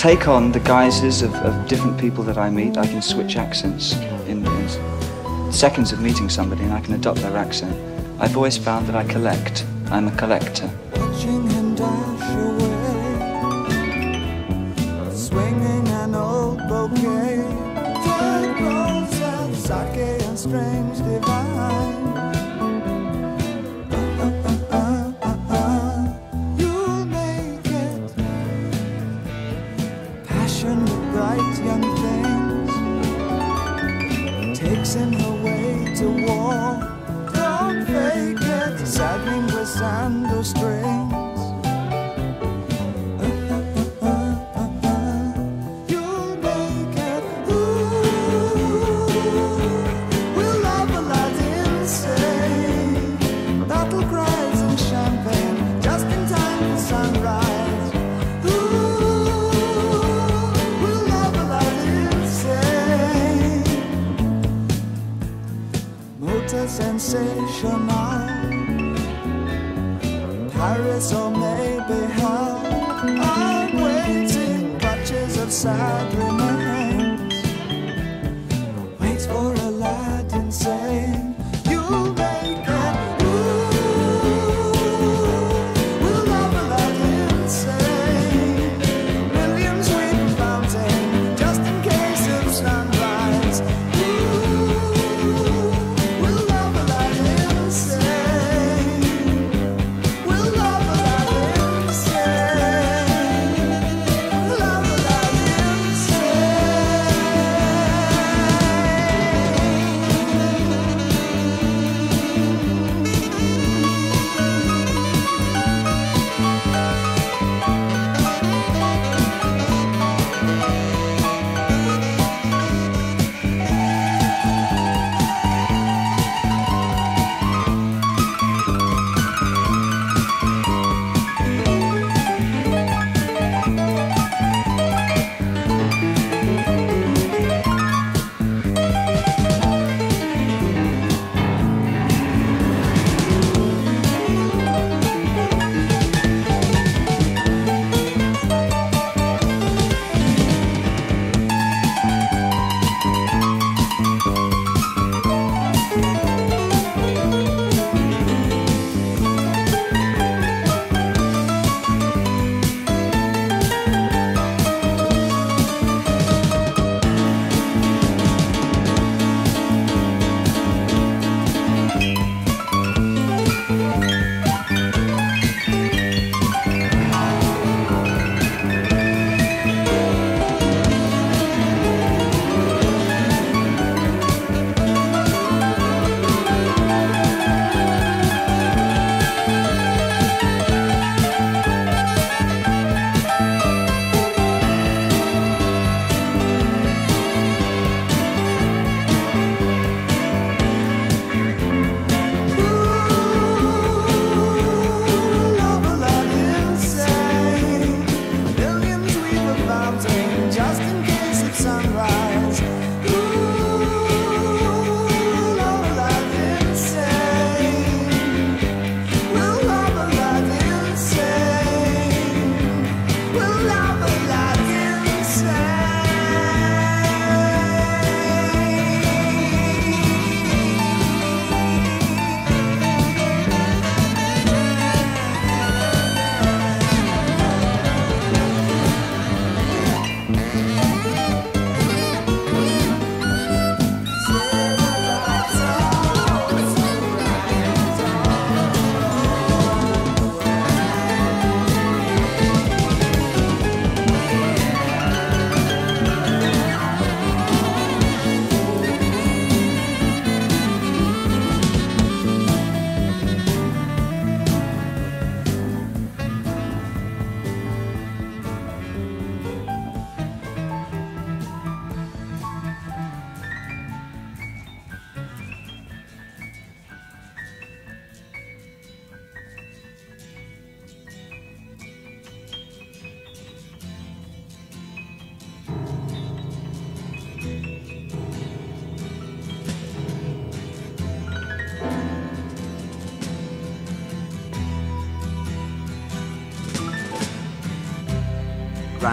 take on the guises of, of different people that I meet. I can switch accents in, in seconds of meeting somebody and I can adopt their accent. I've always found that I collect. I'm a collector.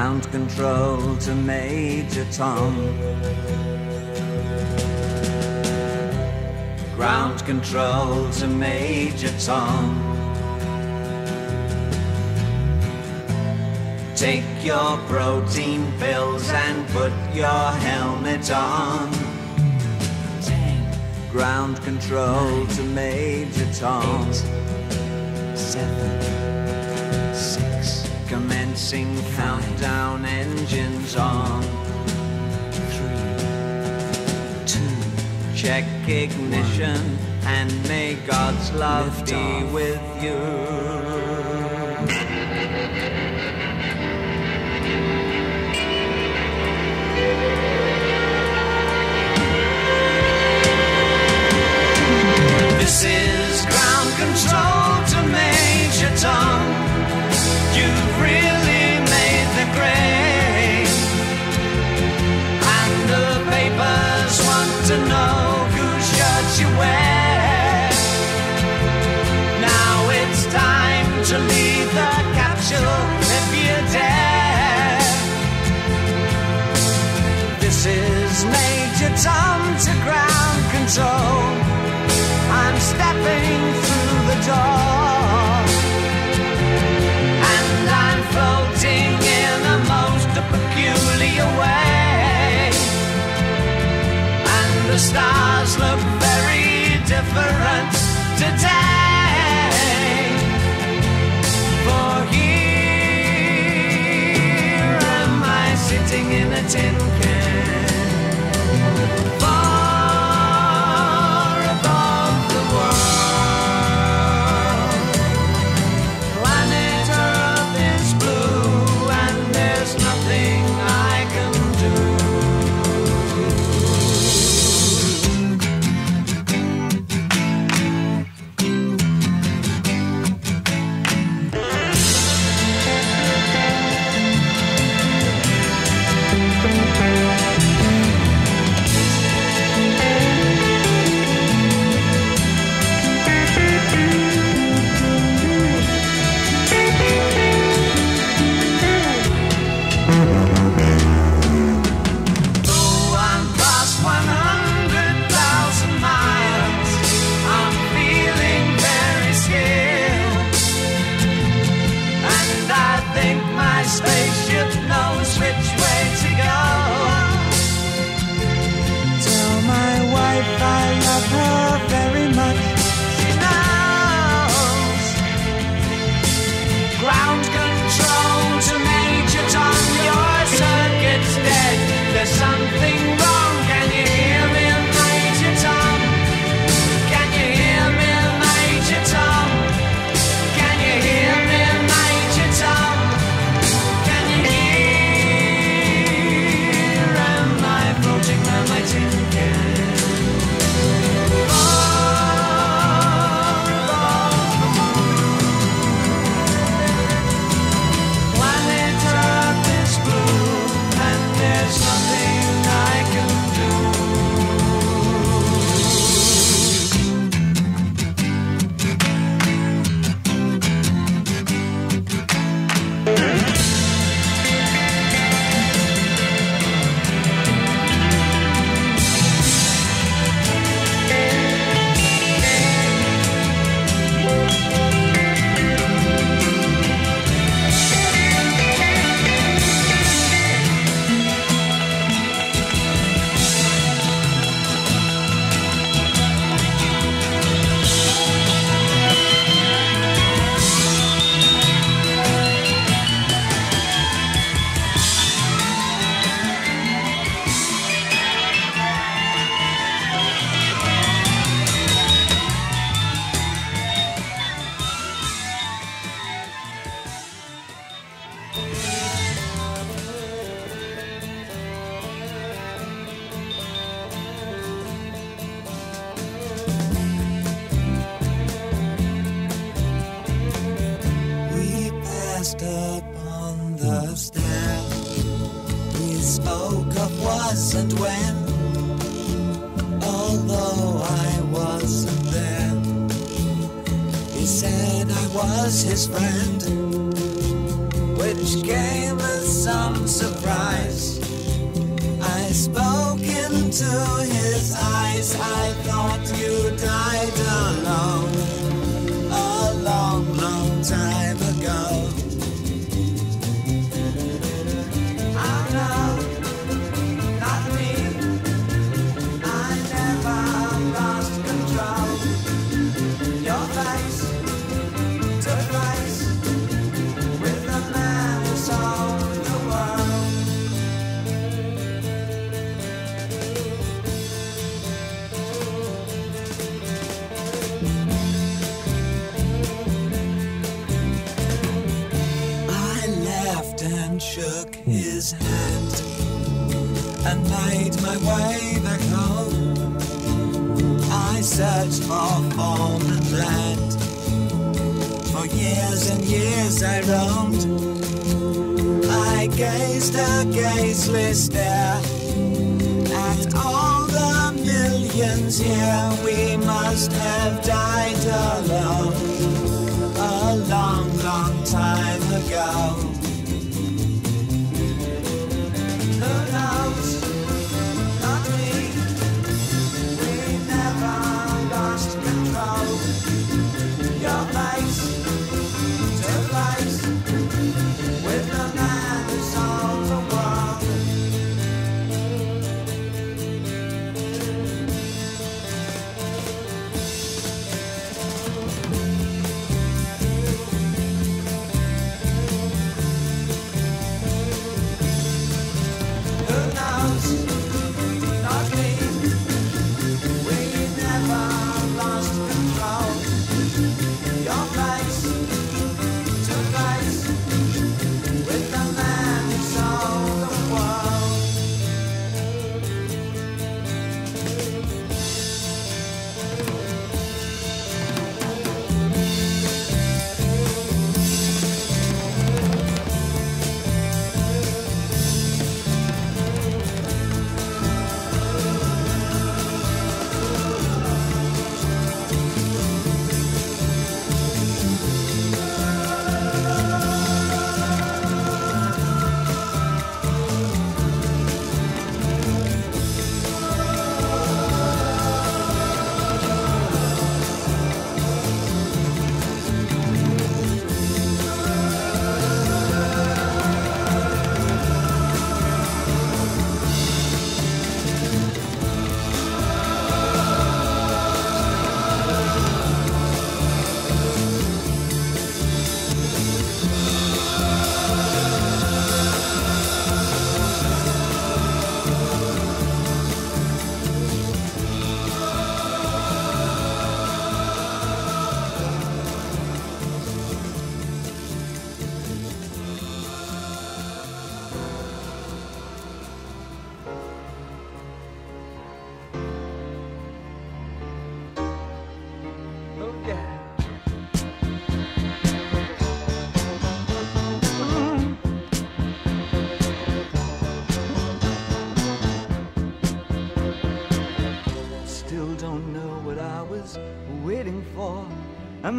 ground control to Major Tom. Ground control to Major Tom. Take your protein pills and put your helmet on. Ground control to Major Tom. racing countdown engines on. Three, two, check ignition, one. and may God's love Lift be off. with you. the stars look very different today. For here am I sitting in a tin can.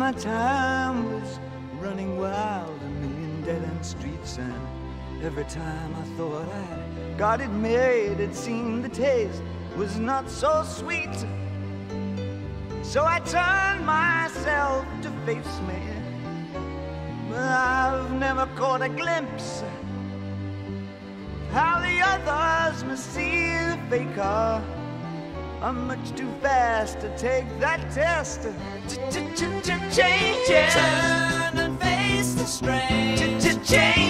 my time was running wild, a million dead end streets, and every time I thought I got it made, it seemed the taste was not so sweet. So I turned myself to face me, but I've never caught a glimpse of how the others must see the faker. I'm much too fast to take that test. Ch-ch-ch-ch-change. Turn and face the strain. Ch-ch-change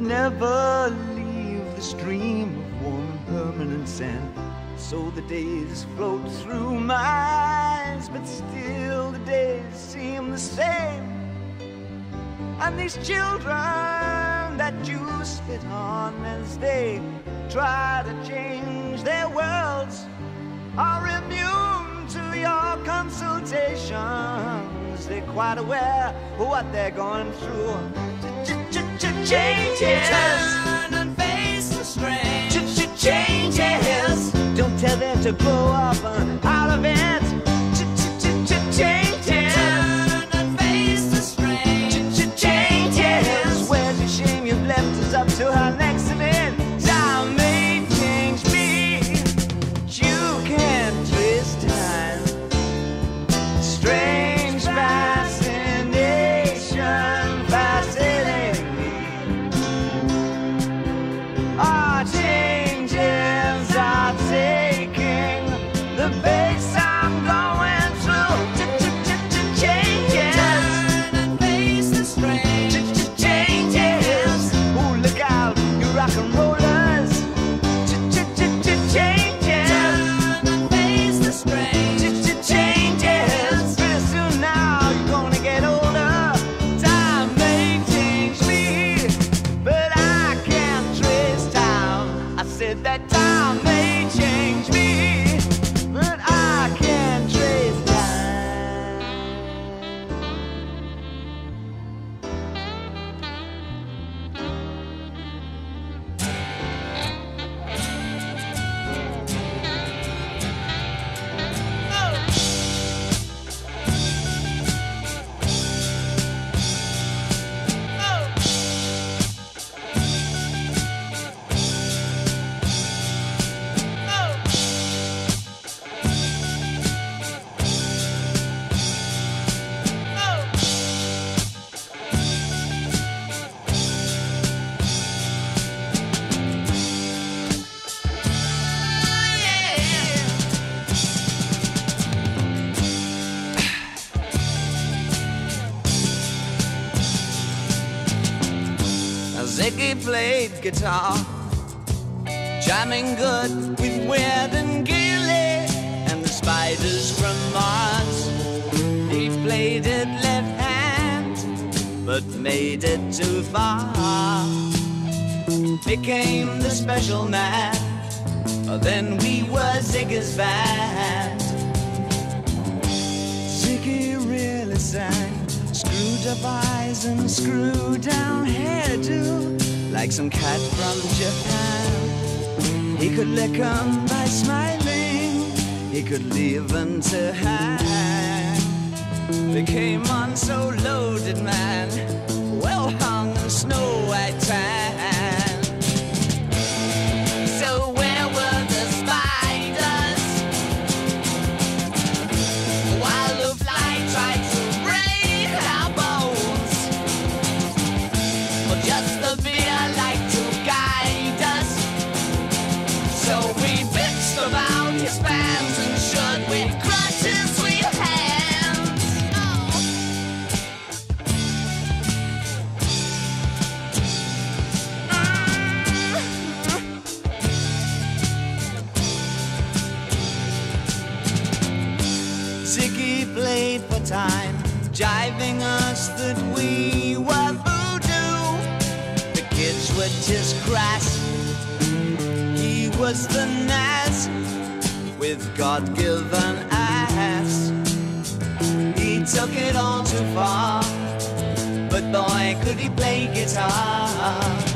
never leave the stream of warm permanent sand. So the days float through my eyes but still the days seem the same. And these children that you spit on as they try to change their worlds are immune to your consultations. They're quite aware of what they're going through. Changes. Turn and face the strange. Changes. Don't tell them to grow up uh, Ziggy played guitar, jamming good with Weird and Gilly and the spiders from Mars. He played it left hand, but made it too far. Became the special man, then we were Ziggy's band. Ziggy really sang. Screwed up eyes and screwed down hairdo, like some cat from Japan. He could lick lick 'em by smiling, he could leave 'em to hang. They came on so loaded, man, Was the Nas with God-given ass. He took it all too far, but boy, could he play guitar.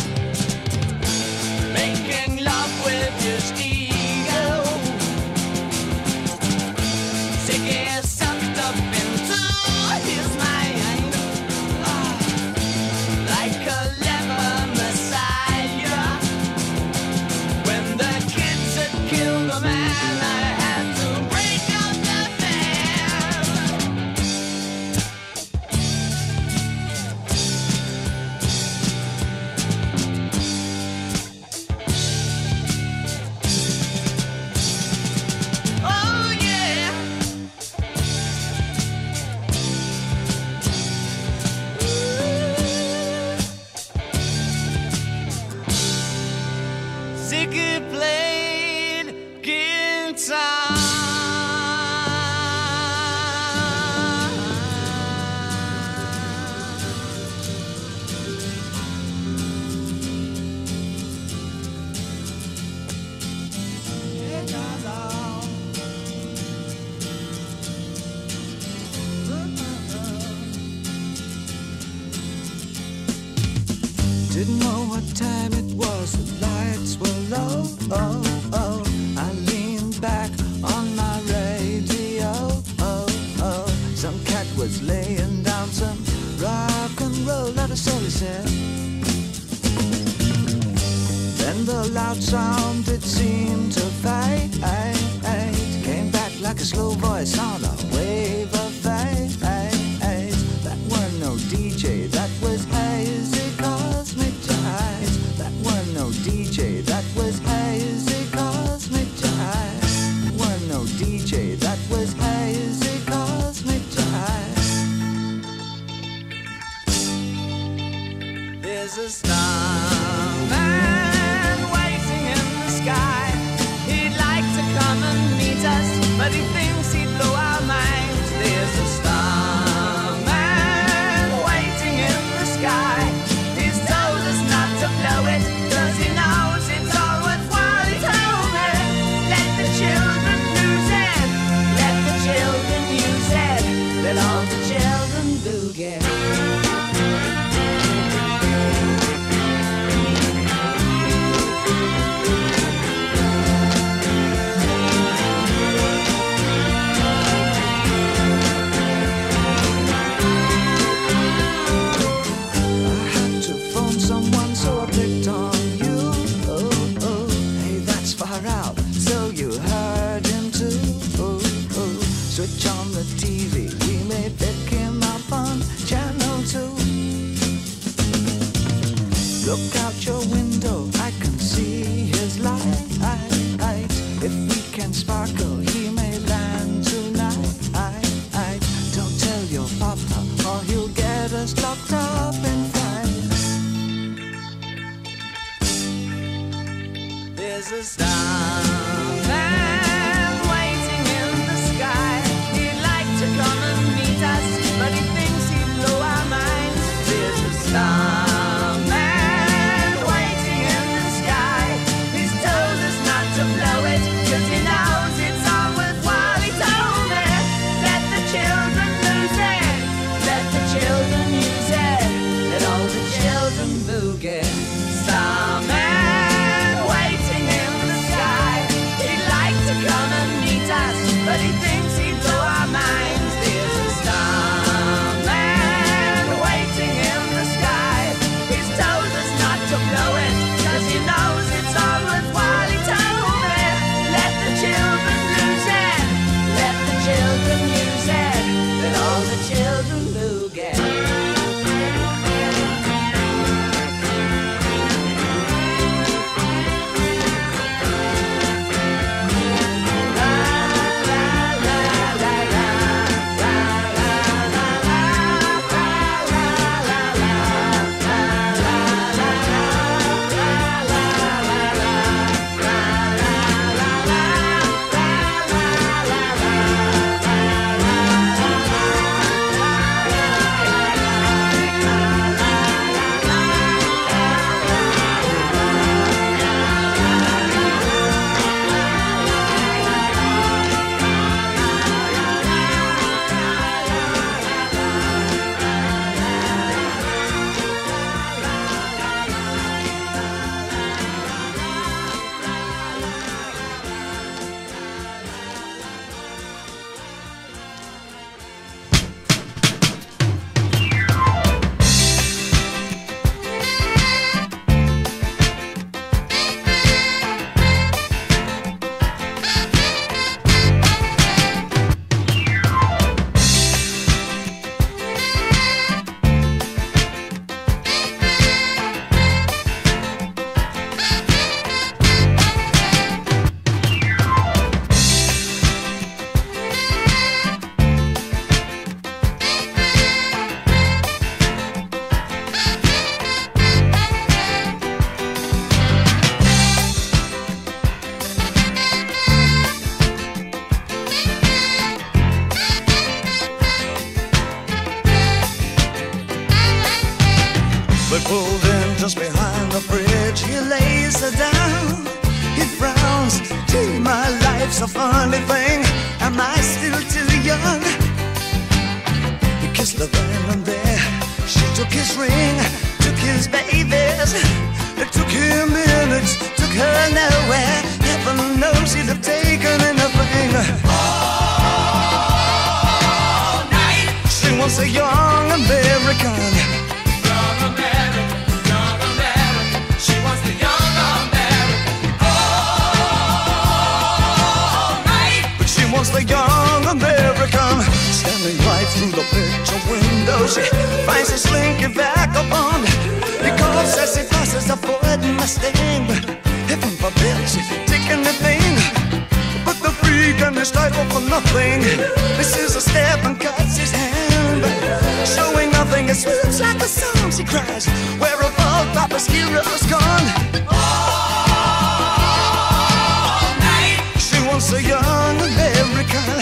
a young American.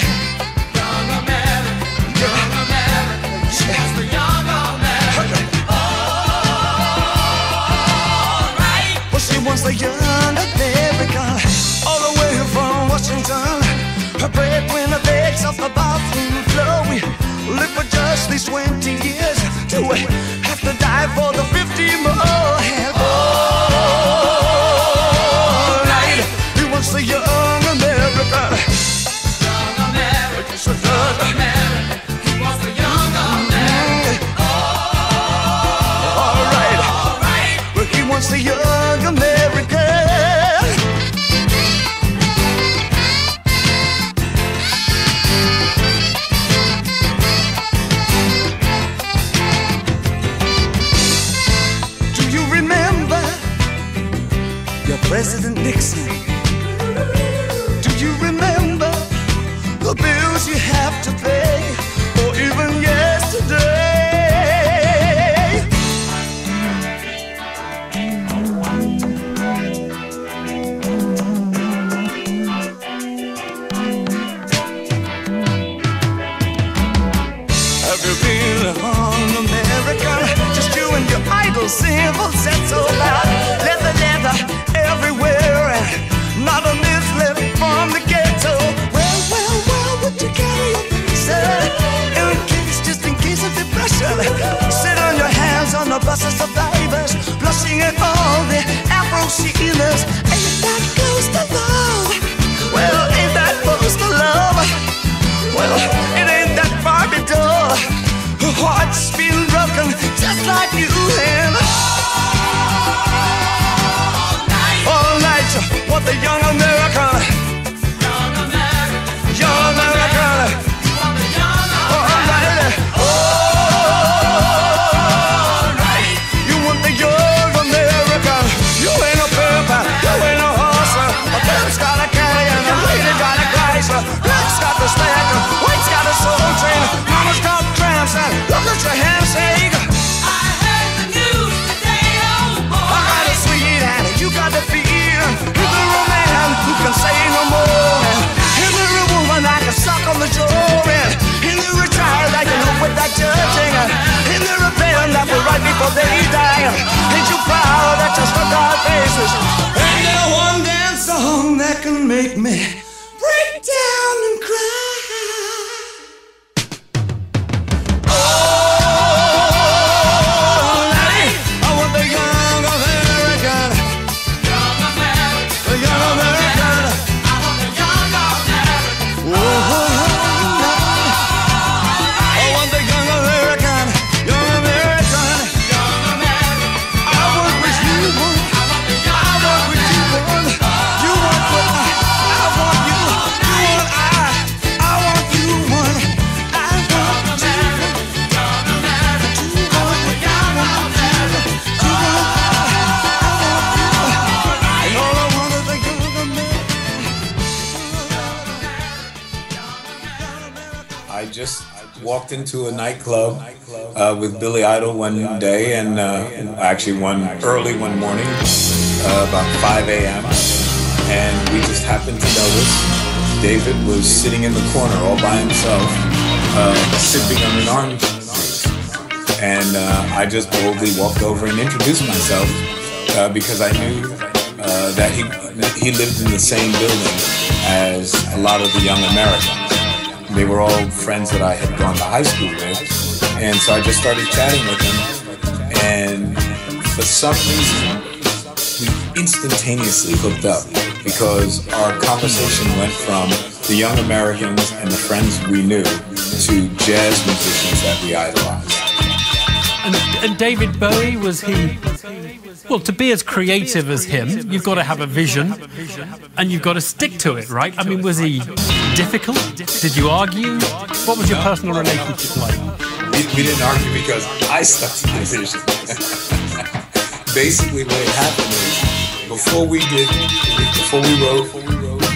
Young American, young American, yes, the young American. All right. Well, she wants a young American, all the way from Washington. Her breadwinner begs off the bathroom floor. We live for just these 20 years Do we have to die for the 50 more. Billy Idol one day, and uh, actually one early one morning, uh, about 5 a.m., and we just happened to notice David was sitting in the corner all by himself, uh, sipping on an orange. And uh, I just boldly walked over and introduced myself uh, because I knew uh, that he, he lived in the same building as a lot of the young Americans. They were all friends that I had gone to high school with. And so I just started chatting with him. And for some reason, we instantaneously hooked up because our conversation went from the young Americans and the friends we knew to jazz musicians that we idolized. And, and David Bowie, was he well, to be as creative as him, you've got to have a vision and you've got to stick to it, right? I mean, was he difficult? Did you argue? What was your personal relationship like? We, didn't argue because I stuck to the vision. Basically, what happened is before we did, before we wrote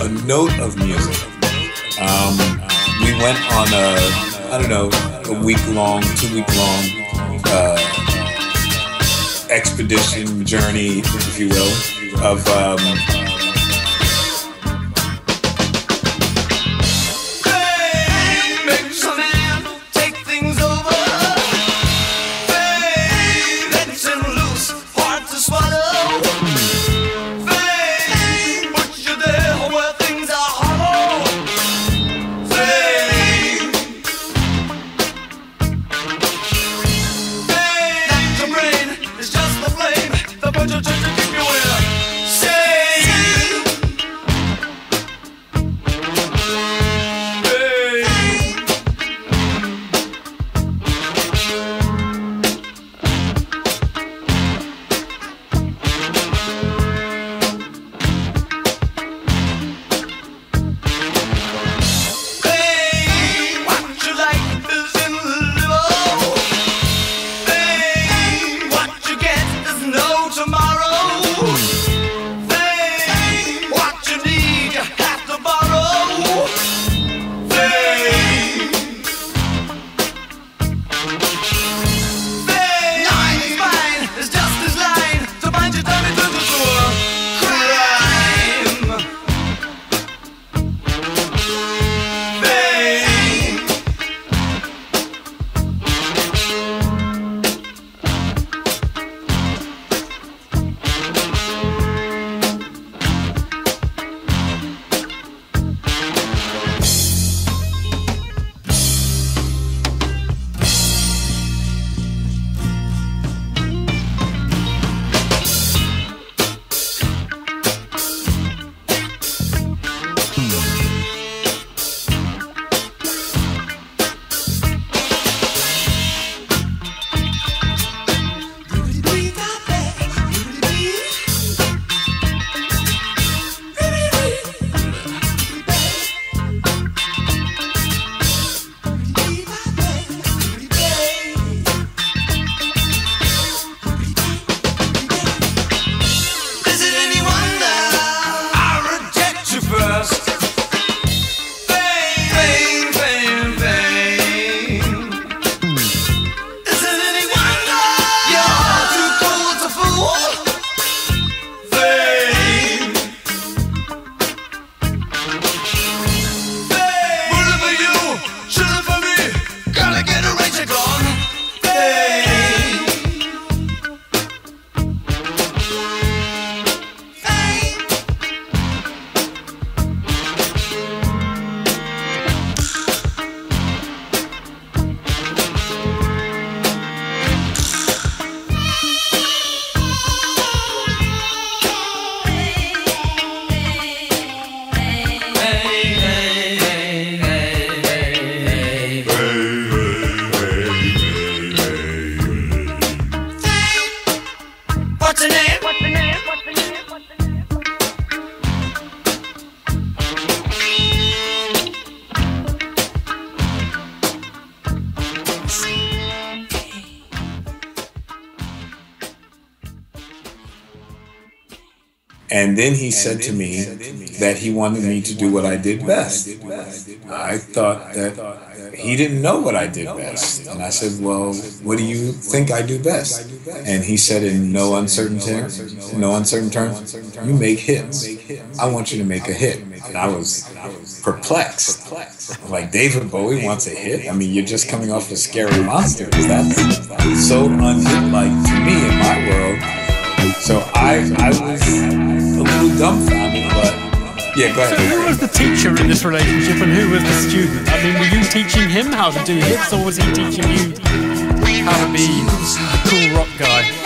a note of music, um, we went on a, I don't know, a week long, two week long uh, expedition journey, if you will, of. Um, then he said to me that he wanted me to do what I did best. I thought that he didn't know what I did best. And I said, Well, what do you think I do best? And he said, In no uncertain terms, no uncertain terms, you make hits. I want you to make a hit. And I was perplexed. Like David Bowie wants a hit. I mean, you're just coming off of Scary Monsters. That's so unhit like to me in my world. So I I was dumbfounded, but yeah, go So who was the teacher in this relationship and who was the student? I mean, were you teaching him how to do hits or was he teaching you how to be a cool rock guy?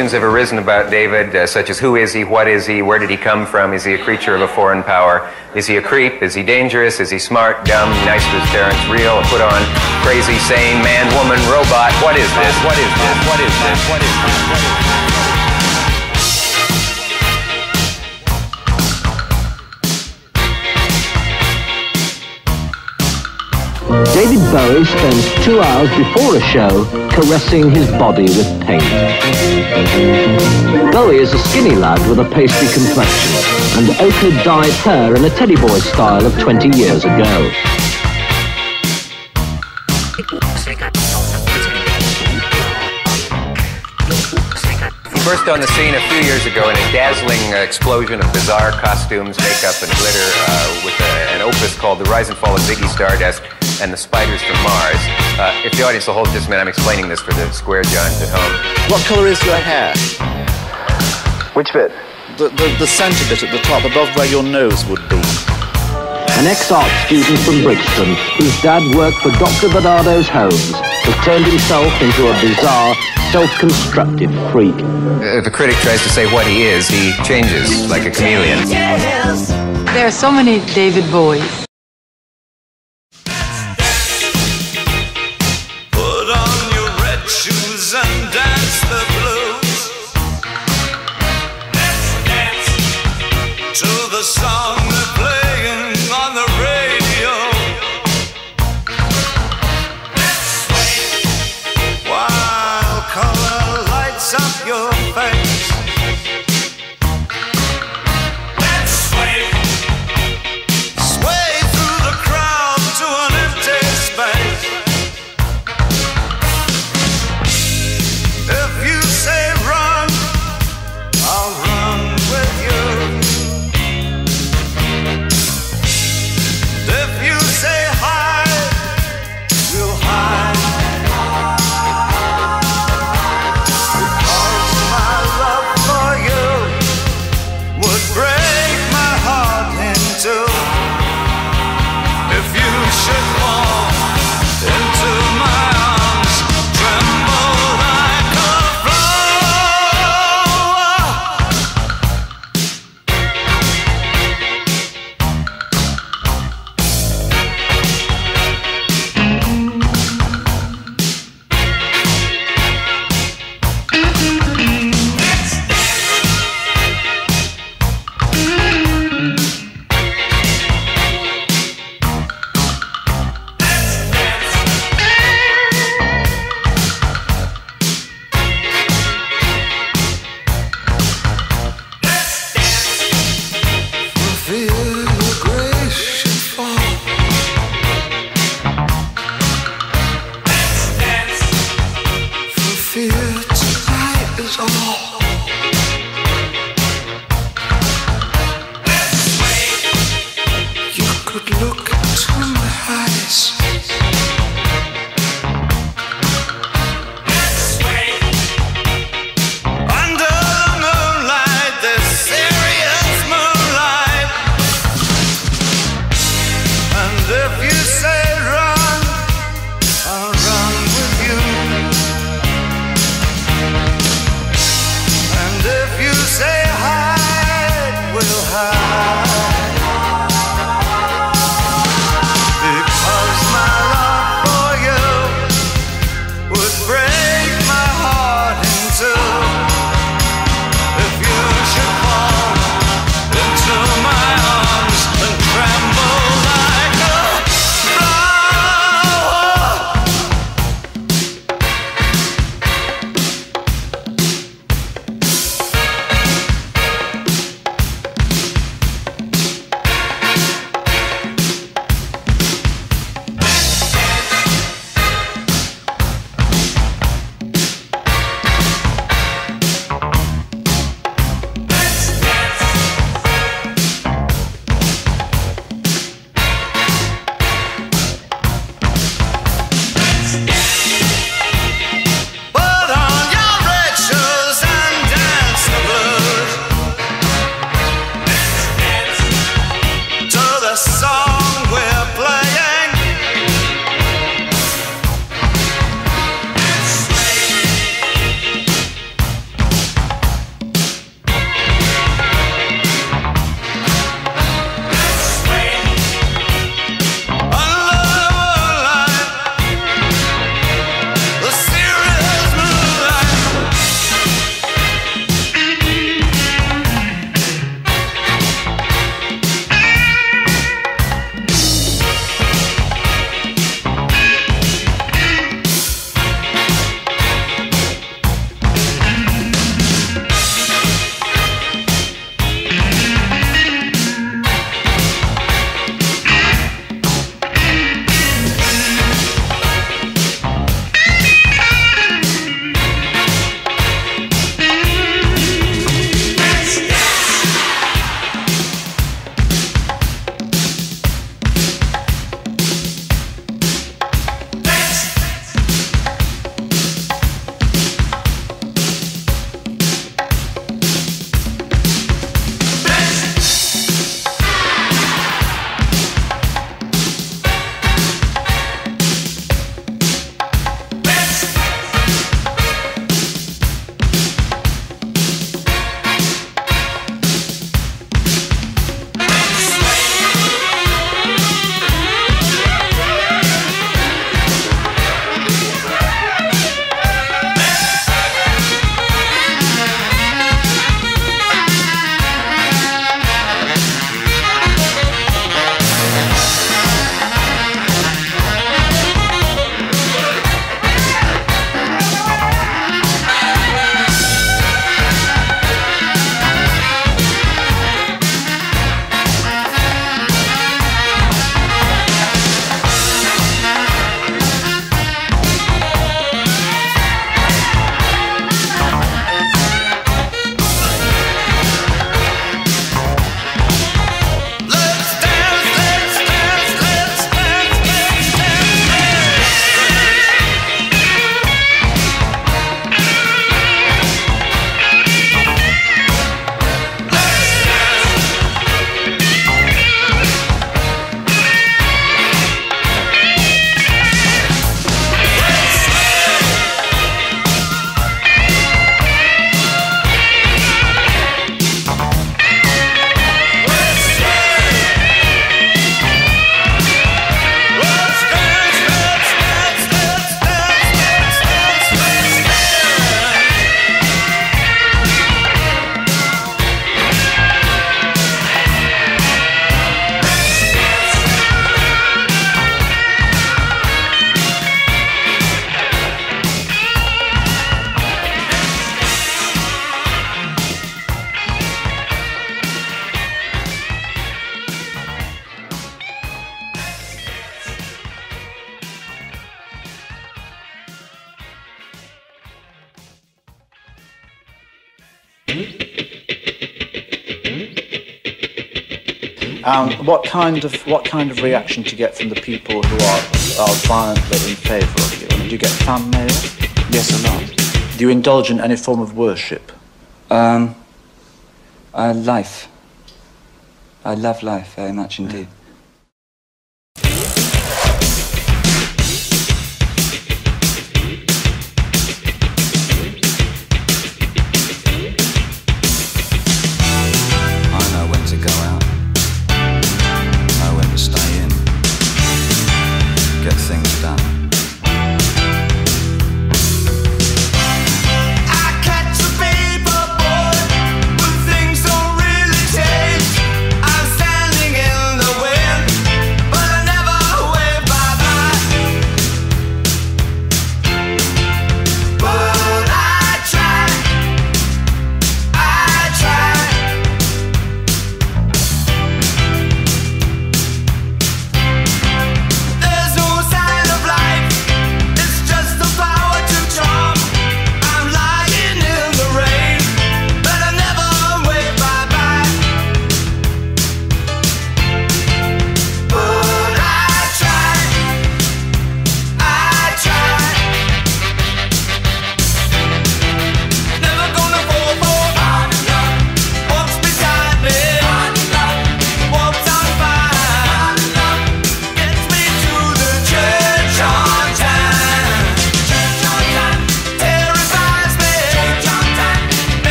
Questions have arisen about David, uh, such as who is he, what is he, where did he come from, is he a creature of a foreign power, is he a creep, is he dangerous, is he smart, dumb, nice to his parents, real, put on, crazy, sane, man, woman, robot, what is this, what is this, what is this, what is this, what is this? David Bowie spends two hours before a show caressing his body with paint. Bowie is a skinny lad with a pasty complexion and ochre dyed hair in a teddy boy style of 20 years ago. Burst on the scene a few years ago in a dazzling uh, explosion of bizarre costumes, makeup, and glitter uh, with a, an opus called The Rise and Fall of Ziggy Stardust and the Spiders from Mars. Uh, if the audience will hold just a minute, I'm explaining this for the square johns at home. What colour is your hair? Which bit? The, the, the centre bit at the top, above where your nose would be. An ex-art student from Brixton, whose dad worked for Dr. Barnardo's Homes, has turned himself into a bizarre, self-constructed freak. If a critic tries to say what he is, he changes like a chameleon. There are so many David Bowies. What kind of what kind of reaction do you get from the people who are are violently in favour of you? I mean, do you get fan mail? Yes, or lot. Do you indulge in any form of worship? Um, uh, life. I love life very much indeed.